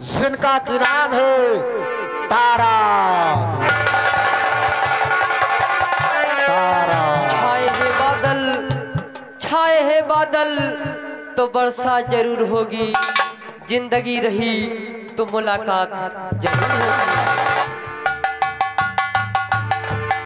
जिनका की नाम है तारा तारा। छाए है बादल, छाए है बादल तो वर्षा ज़रूर होगी, ज़िंदगी रही तो मुलाकात ज़रूर होगी।